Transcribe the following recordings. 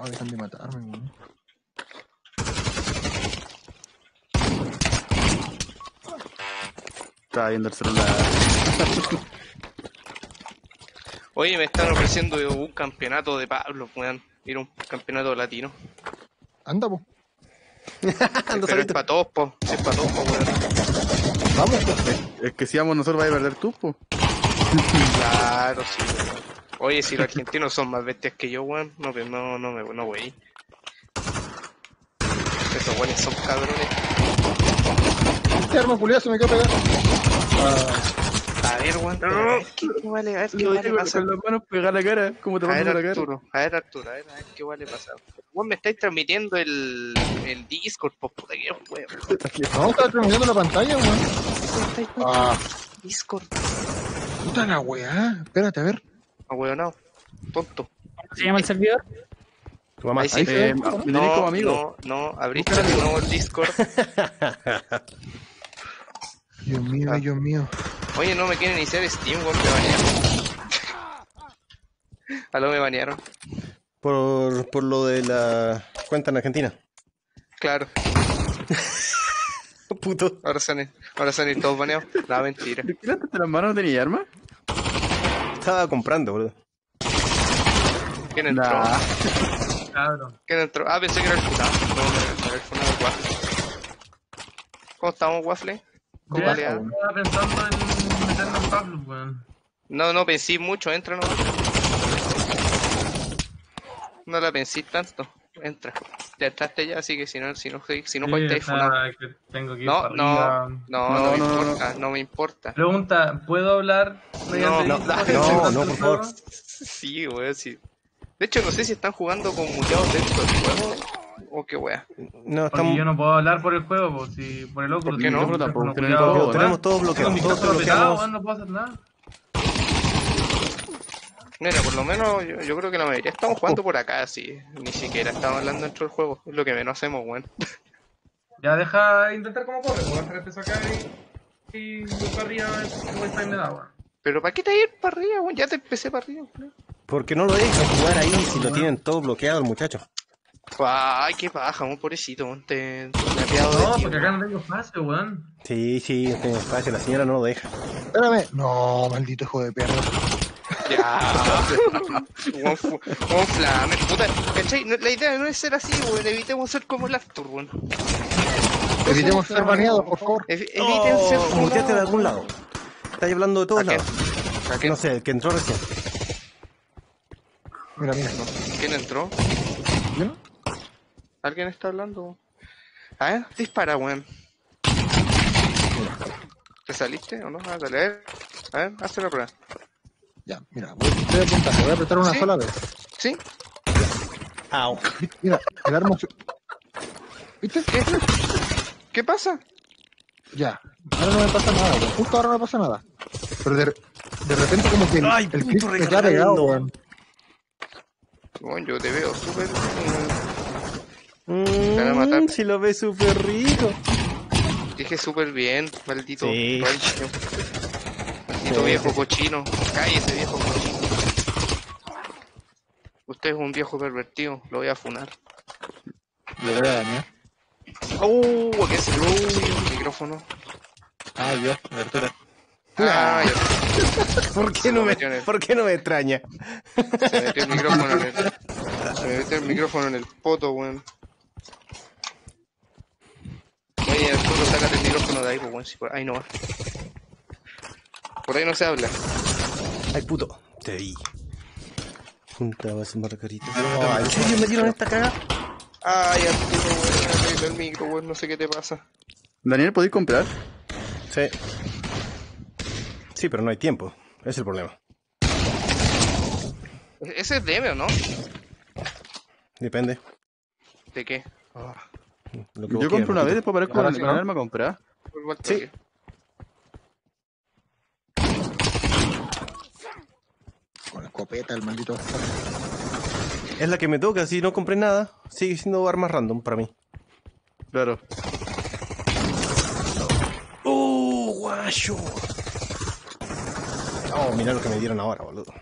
Ah, dejan de matarme, weón. Estaba viendo el celular. Oye, me están ofreciendo un campeonato de Pablo, weón. Ir a un campeonato latino. Anda, po. Anda Pero es para todos, po. Es para todos, po, weón. Vamos, po. Es que si vamos nosotros, vais a perder tú, po. Claro, sí, weón. Oye, si los argentinos son más bestias que yo, weón, no, pues, no, no, me, no, wey. Esos weones son cabrones. Este arma culiada se me quedó pegada. Ah, A ver, weón. No, no, no. ¿Qué, qué vale? A ver, qué vale pasa. con las manos pegar la cara. ¿Cómo te A ver, la cara? Arturo, a ver, Arturo, a ver, a ver qué vale pasa. Weón, me estáis transmitiendo el, el Discord, po, puta que weón. no, estaba terminando la pantalla, weón. Ah, Discord. puta la weá. Espérate, a ver. Ah, weón, no. Tonto. ¿Cómo se llama el servidor? Tu mamá. Ahí sí. Eh, me tenéis No, como amigo. no, no, abriste de nuevo el Discord. Dios mío, Ah. Dios mío. Oye, no me quieren iniciar Steam, weón, me banearon. Aló, me banearon. Por, por lo de la cuenta en Argentina. Claro, Puto. ahora salen, ahora salen todos baneados. No, mentira. ¿De qué las manos? ¿No tenías arma? Estaba comprando, boludo. ¿Quién entró? Nah. Cabrón. ¿Quién entró? Ah, pensé que era el funado. No, no, no, era el funado del Waffle. ¿Cómo estamos, Waffle? ¿Cómo estaba pensando en meterme en Pablo, weón. No, no pensé mucho, entra no. No la pensé tanto, entra. Ya entraste ya, así que si no, si no, si no Sí, sea, que tengo que ir No, no, no, No, no, me no, no, importa, no me importa. Pregunta, ¿puedo hablar mediante No, no, no, el por favor. Sí, weón, sí. De hecho, no sé si están jugando con muteados dentro del juego o qué wea. No, Porque estamos. yo no puedo hablar por el juego, pues, si por el Oculus. ¿Por qué no? Tampoco, tenemos culiao, todo, weón. tenemos todo bloqueado, Tengo mi todo micrófono petado, bloqueamos. weón, no puedo hacer nada. Mira, por lo menos yo, yo creo que la mayoría estamos jugando por acá, sí. Ni siquiera estamos hablando dentro del juego. Es lo que menos hacemos, weón. Ya deja intentar como corre, weón. Empezó acá y. Y voy para arriba a ver qué me da, weón. Pero ¿para qué te ir para arriba, weón? Ya te empecé para arriba, weón. Porque no lo dejan jugar ahí si lo tienen todo bloqueado el muchacho. Ay, qué paja, weón, pobrecito, weón. Te, No, porque acá no tengo espacio, weón. Sí, sí, no tengo espacio, la señora no lo deja. Espérame. No, maldito hijo de perro. Ya. Weón, flame, puta. ¿Cachai? No- La idea no es ser así, weón. Evitemos ser como el Arthur, weón. Evitemos ser baneados, por favor. Ev- eviten ser Oh, funados, muteate de algún lado. Estás hablando de todos lados. No sé, el que entró recién. Mira, mira. ¿Quién entró? ¿Yo no? ¿Alguien está hablando? A ver, dispara, weón. ¿Te saliste o no? Ah, dale, a ver. A ver, haz una prueba. Ya, mira. Voy, estoy apuntando. Voy a apretar una ¿Sí? sola vez. ¿Sí? Au. Mira, el arma... ¿Viste? ¿Qué? ¿Qué pasa? Ya. Ahora no me pasa nada, weón. Justo ahora no me pasa nada. Pero de, de repente como que el, Ay, el clip se recargando. pegado, weón. Bueno, yo te veo súper... mm, van a matar. Mm, si lo ves súper rico. Dije súper bien, maldito Sí. Maldito Sí, viejo sí. cochino. Cállese, viejo cochino. Usted es un viejo pervertido, lo voy a funar. Voy a dañar. ¡Oh! ¿Qué se me el micrófono? Ah, yo. Abertura. Ah, ya ¿Por qué no me, el- ¿por qué no me extraña? se metió el micrófono en el. Se me metió el micrófono en el poto, weón. Oye, Arturo, sácate el micrófono de ahí, pues, weón. Ahí no va. Por ahí no se habla. Ay, puto. Te vi. Juntabas margaritas. Ay, ¿En serio me dieron esta caga? Ay, Arturo, weón, arregla el micro, weón. No sé qué te pasa. Daniel, ¿podéis comprar? Sí. Sí, pero no hay tiempo. Ese es el problema. Ese es DM, ¿o no? Depende. ¿De qué? Lo que vos Yo compro quieras, una vez, después aparezco con el arma a comprar. Por igual Sí. toque. Con la escopeta, el maldito. Es la que me toca, si no compré nada, sigue siendo armas random para mí. Claro. ¡Uh, ¡Oh, guacho! Oh, mira lo que me dieron ahora, boludo.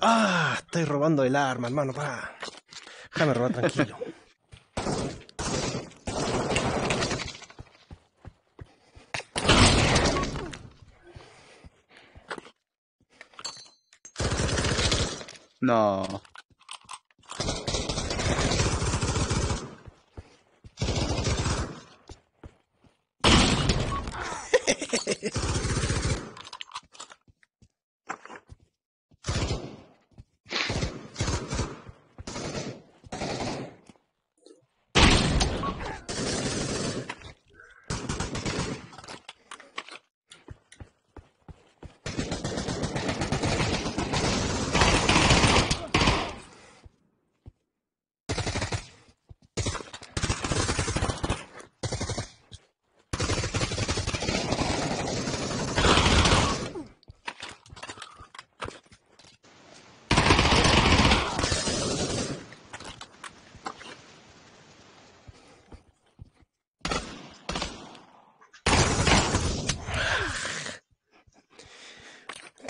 Ah, estoy robando el arma, hermano, para. Déjame robar tranquilo. No.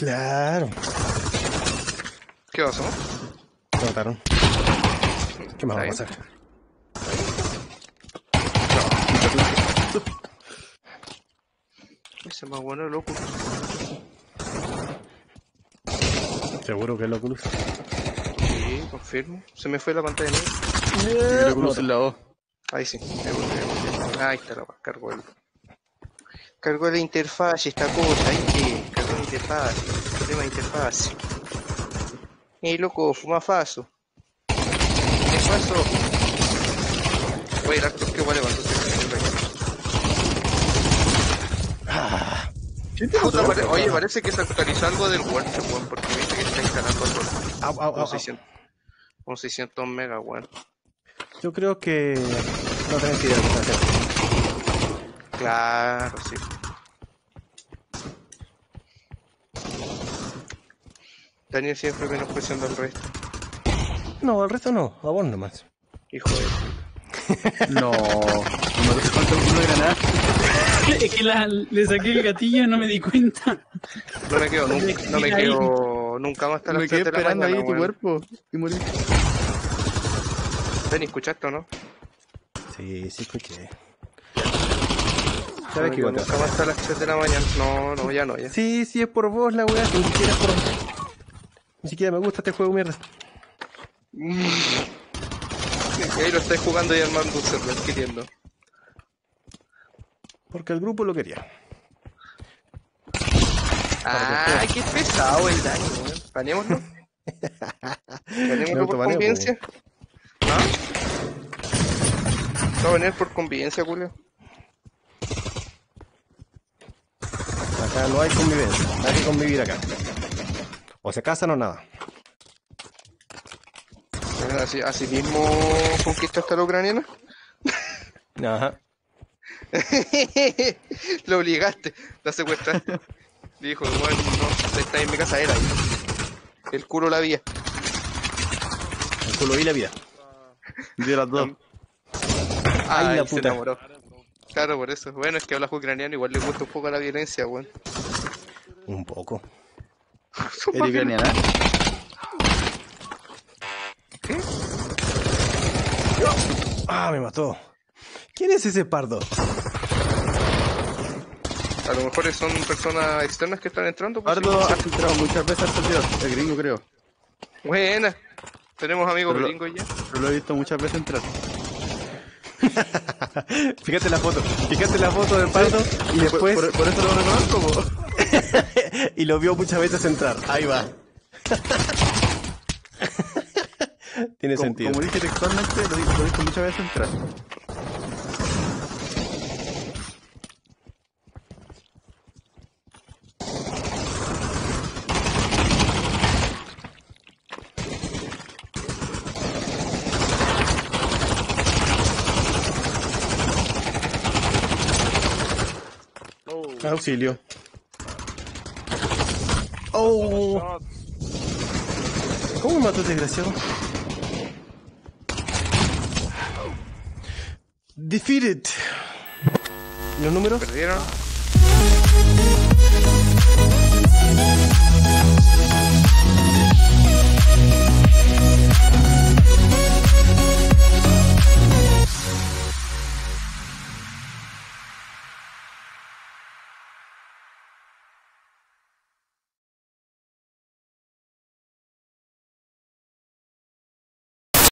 Claro. ¿Qué pasó? Me mataron. ¿Qué más va a pasar? Ese más bueno, loco. Seguro que es Oculus. Sí, confirmo. Se me fue la pantalla. Yo creo que uso la O. Ahí sí. Ahí está la cargo el. Cargo la interfaz, esta cosa, ahí que. La interfaz. Problema de interfaz. Ey, loco, fuma faso. ¿Qué faso? Oye, el actor que vale cuando Puta, pare- Oye, parece que se actualizó algo del Word, weón, porque viste que está instalando otro. Au, au, au, Como au. 600, como 600 megas, weón. Yo creo que no tenés idea de lo que hacer. Claro, sí. Daniel siempre menospreciando al resto. No, al resto no, a vos nomás. Hijo de... No. No te falta uno de granada. Es que la- le saqué el gatillo y no me di cuenta. No me quedo nunca, no me quedo nunca más hasta las Me quedé 3 de la esperando mañana, ahí tu weón. cuerpo y morí. Dani, ¿escuchaste o no? Sí, sí escuché. ¿Sabes me qué nunca más hasta las 3 de la mañana. No, no, ya no, ya. Sí, sí es por vos la weá, que ni siquiera es por... Ni siquiera me gusta este juego mierda. Ahí lo estáis jugando y armando un server, queriendo. Porque el grupo lo quería. Ay, qué pesado el Dani, weón. Baneémoslo. Me Baneémoslo por conveniencia. ¿Ah? ¿Va a banear por conveniencia, Julio? Acá no hay convivencia, no hay que convivir acá. O se casan o nada. Así, así mismo conquistaste a la ucraniana. Ajá. Lo obligaste, la secuestraste. Dijo, bueno, no, está en mi casa, era. El culo la vía. El culo y la vida. De las dos. Ay, la se puta. enamoró. Claro, por eso. Bueno, es que habla ucraniano, igual le gusta un poco la violencia, weón. Un poco. ¿Eres ucraniana? Ah, me mató. ¿Quién es ese pardo? A lo mejor son personas externas que están entrando. pues, Pardo sí. ha entrado muchas veces al servidor. El gringo creo. Buena. Tenemos amigos Pero lo- gringos ya. Pero lo he visto muchas veces entrar. Fíjate la foto. Fíjate la foto de pardo y después... por- por eso lo reconozco, po. y lo vio muchas veces entrar. Ahí va. Tiene Como, sentido. como dije textualmente, lo, visto muchas veces entrar. Auxilio. Oh. ¿Cómo me mató desgraciado? Defeated. ¿Los números? Perdieron.